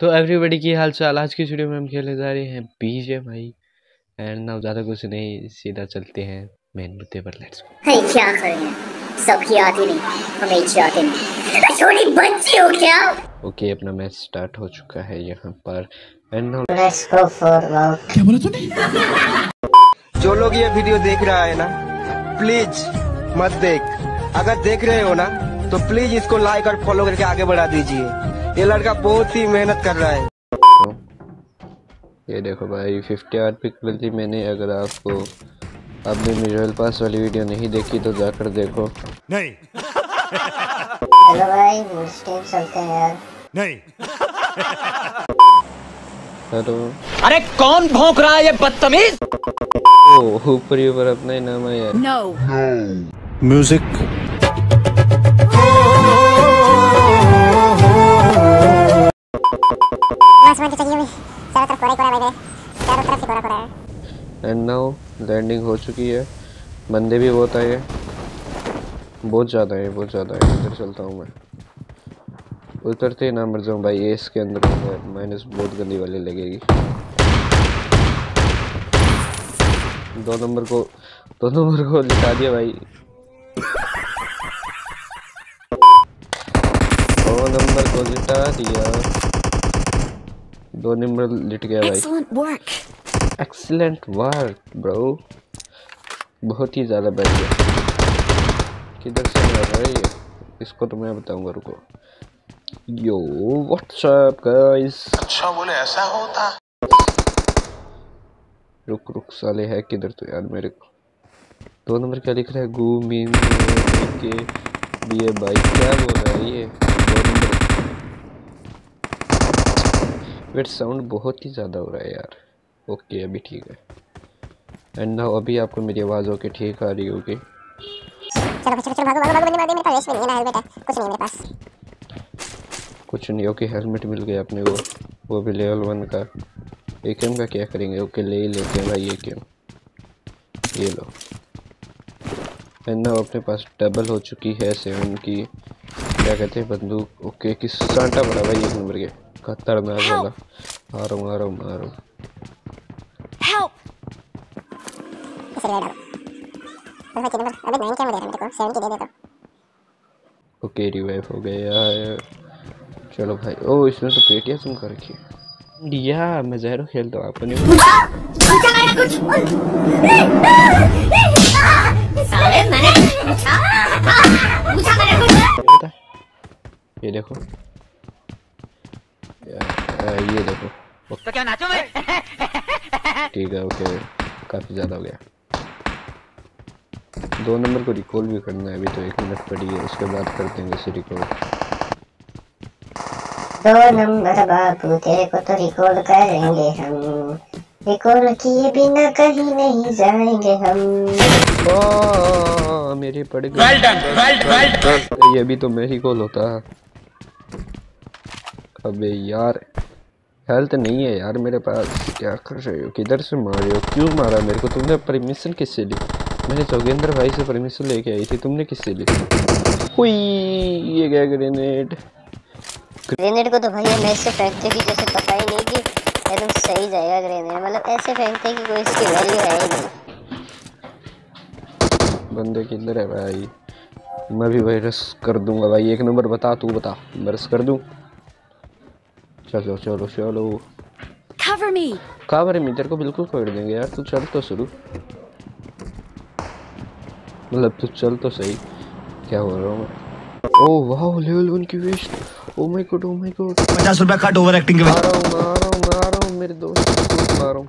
तो एवरीबॉडी की हाल चाल आज की वीडियो में हम खेलने जा रहे हैं बीजे भाई एंड ना ज़्यादा कुछ नहीं सीधा चलते हैं मेन मुद्दे पर लेट्स गो अरे क्या करें सबकी आती नहीं हमें चाहते नहीं। छोटी बच्ची हो क्या? ओके अपना मैच स्टार्ट हो चुका है यहाँ पर। And now let's go for love जो लोग ये वीडियो देख रहा है ना प्लीज़ मत देख। अगर देख रहे हो ना तो प्लीज़ इसको लाइक और फॉलो करके आगे बढ़ा दीजिए। ये लड़का बहुत ही मेहनत कर रहा है। ये देखो भाई फिफ्टी आर पिक मिलती मैंने अगर आपको आपने म्यूचुअल पास वाली वीडियो नहीं देखी तो जाकर देखो। नहीं। हेलो भाई चलते हैं यार। नहीं। हेलो। अरे कौन भौंक रहा है ये बदतमीज? ओ ऊपर ही ऊपर अपना ही नाम है यार। नो म्यूज़िक आसमान की चलिए में चारों तरफ़ कोहरा ही कोहरा भाई चारों तरफ़ कोहरा कोहरा है। एंड नाउ लैंडिंग हो चुकी है। बंदे भी बहुत आए हैं। बहुत ज़्यादा है, बहुत ज़्यादा है। इधर चलता हूँ मैं। उतरते ही ना मर जाऊँ भाई एस के अंदर माइनस बहुत गंदी वाली लगेगी। दो नंबर को, दो नंबर को लिटा दिया भाई। दो नंबर को लिटा दिया। दो नंबर लिट गया भाई। Excellent एक्सीलेंट वर्क ब्रो बहुत ही ज़्यादा बढ़िया किधर से आ रहा है ये? इसको तो मैं बताऊँगा रुको। यो व्हाट्सअप गाइस अच्छा बोले ऐसा होता? रुक रुक साले है किधर तो यार मेरे को। दो नंबर क्या लिख रहा है? गू मीन के बी भाई क्या बोल रहा है ये दो नंबर वेट साउंड बहुत ही ज़्यादा हो रहा है यार। ओके अभी ठीक है। एंड नाउ अभी आपको मेरी आवाज़ ओके ठीक आ रही होगी। कुछ नहीं ओके हेलमेट मिल गया अपने को। वो भी लेवल वन का। ए का क्या करेंगे? ओके ले ही लेते हैं भाई ए ये लो। एंड नाउ अपने पास डबल हो चुकी है सेवन की। क्या कहते हैं बंदूक? ओके किस सांटा बड़ा भाई एक नंबर के। खतरनाक वाला मेरे की दे देता ओके रिवाइव हो गया है चलो भाई। ओ इसने तो पेटिया सुन कर रखी है। या मैं जहरो खेलता हूँ आपको नहीं साले मैंने पूछा पूछा मैंने कुछ ये देखो। या- देखो। तो क्या नाचो मैं? ठीक है ओके। काफ़ी ज़्यादा हो गया। दो नंबर को रिकॉल भी करना है अभी तो एक मिनट पड़ी है उसके बाद कर देंगे इसे रिकॉल दो नंबर बाबू तेरे को तो रिकॉल करेंगे हम। रिकॉल किए बिना कहीं नहीं जाएँगे हम। आ, मेरी पड़ गई well well, well ये भी तो मेरी कॉल होता। अबे यार हेल्थ नहीं है यार मेरे पास। क्या कर रहे हो? किधर से मार रहे हो? क्यों मारा मेरे को? तुमने परमिशन किससे ली? मैंने जोगेंद्र भाई से परमिशन लेके आई थी तुमने किससे ली? हुई ये गया ग्रेनेड ग्रेनेड को तो भैया मैं इससे फेंकते कि जैसे पता ही नहीं कि एकदम सही जाएगा ग्रेनेड मतलब ऐसे फेंकते कि कोई इसकी वैल्यू है ही नहीं। बंदे किधर है भाई? मैं भी भाई रस कर दूँगा भाई। एक नंबर बता तू बता। मैं रस कर दूँ? चलो चलो चलो Cover me. कावर में तेरे को बिल्कुल पकड़ देंगे यार तू चल तो शुरू। मतलब तू चल तो सही क्या हो रहा हूँ मैं? ओ वाह लेवल वन की vest oh my god oh my god पचास रुपया कट ओवर एक्टिंग के मार रहा हूँ मार रहा हूँ मार रहा हूँ मेरे दोस्त को मार। रहा हूँ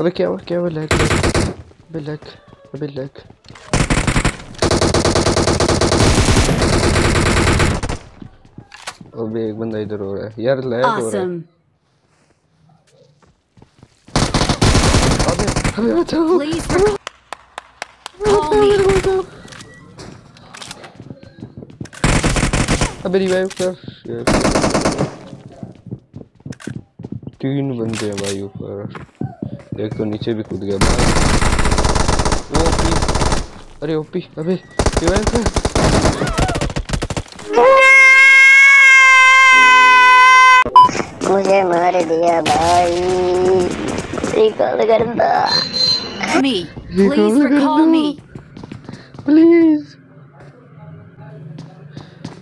अबे क्या हुआ क्या हुआ लैग अबे लैग अबे लैग अबे एक बंदा इधर हो रहा है। यार लैग हो रहा है। अबे अबे बचाओ अबे। रिवाइव कर। तीन बंदे हैं भाई ऊपर। एक तो नीचे भी कूद गया भाई। ओपी अरे ओपी अबे रिवाइव कर। कर दिया भाई। रिकॉल कर दो Me. Please recall प्लीज़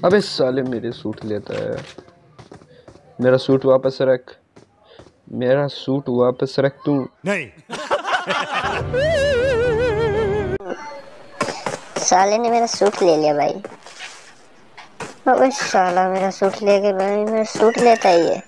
अबे साले मेरे सूट लेता है। मेरा सूट वापस रख। मेरा सूट वापस रख तू। नहीं। साले ने मेरा सूट ले लिया भाई। अबे साला मेरा सूट ले गया भाई मेरा सूट लेता ही है।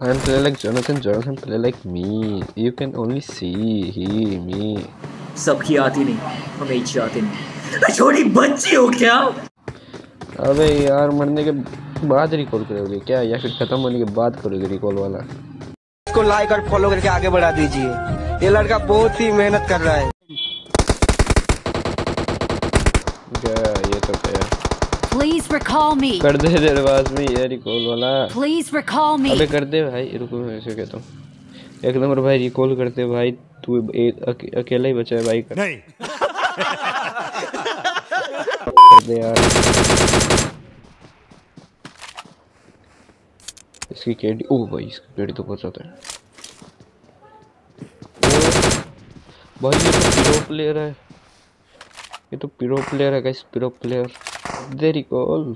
I'm play like Jonathan. Jonathan play like me. You can only see he me. सबकी आती नहीं हमें चाहते नहीं छोटी बच्ची हो क्या अबे यार मरने के बाद रिकॉल करोगे क्या या फिर खत्म होने के बाद करोगे रिकॉल वाला इसको लाइक और फॉलो करके आगे बढ़ा दीजिए ये लड़का बहुत ही मेहनत कर रहा है क्या ये तो क्या Please recall me. कर दे तेरे पास में ये रिकॉल वाला। Please recall me. अबे कर दे भाई रुको मैं ऐसे कहता हूँ। एक नंबर भाई रिकॉल करते भाई तू एक अके, अकेला ही बचा है भाई। कर नहीं। कर दे यार। इसकी केडी ओ भाई इसकी केडी तो बहुत ज़्यादा है। भाई ये तो पिरो प्लेयर है। ये तो पिरो प्लेयर है गाइस पिरो प्लेयर दे रिकॉल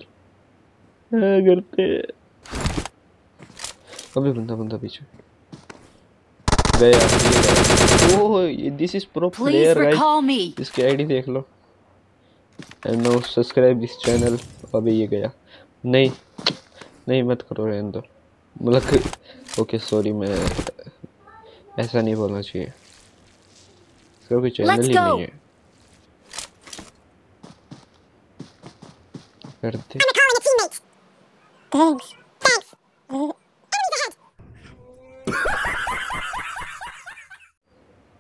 करते अबे बंदा बंदा पीछे। गया। ओह this is pro player guys इसकी आईडी देख लो। And no subscribe this channel अबे ये गया। नहीं नहीं मत करो रहने दो मतलब ओके सॉरी मैं ऐसा नहीं बोलना चाहिए। इसका कोई चैनल Let's ही। है करते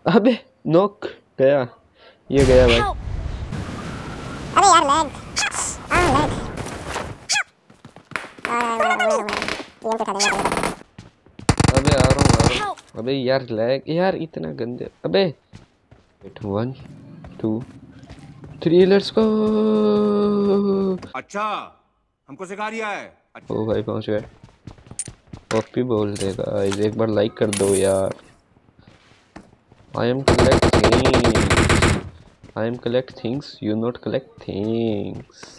अबे नॉक गया। ये गया भाई. अबे आ रहा हूँ आ रहा हूँ। अबे यार लैग यार इतना गंदे। अबे wait one two three let's go अच्छा हमको सिखा रिया है अच्छा। ओ भाई पहुँच गए कॉपी बोल देगा गाइस एक बार लाइक कर दो यार I am collect things I am collect things you not collect things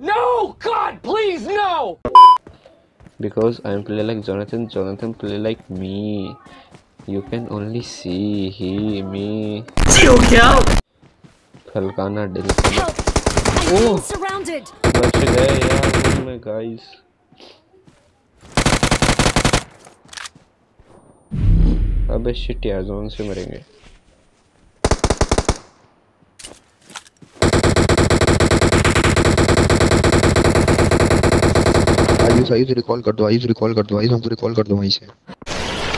No, God, please, no! because I am play like Jonathan. Jonathan play like me. You can only see he me. बच्ची क्या फलकाना being बच गए यार मैं guys अबे shit यार zone से मरेंगे। आयुष आयुष रिकॉल कर दो आयुष रिकॉल कर दो आयुष हमको रिकॉल कर दो वहीं से।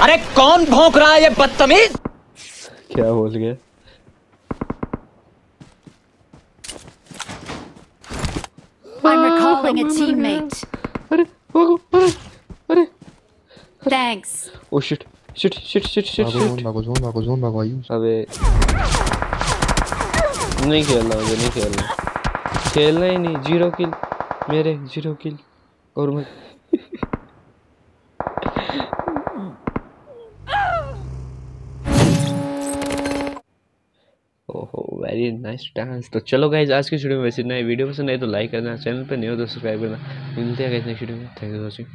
अरे कौन भौंक रहा है ये बदतमीज? क्या बोल गया? I'm recalling a teammate. अरे भागो अरे अरे Thanks. Oh shit shit shit shit shit भागो भागो जोन भागो जोन भागो आयुष अबे नहीं खेलना मुझे नहीं खेलना खेलना ही नहीं ज़ीरो किल मेरे ज़ीरो किल और मैं ओहो वेरी नाइस डांस तो चलो गाइज़ आज की वीडियो में वैसे नए वीडियो पसंद आए तो लाइक करना चैनल पर नहीं हो तो सब्सक्राइब करना। मिलते हैं गाइज़ नेक्स्ट वीडियो में। Thank you watching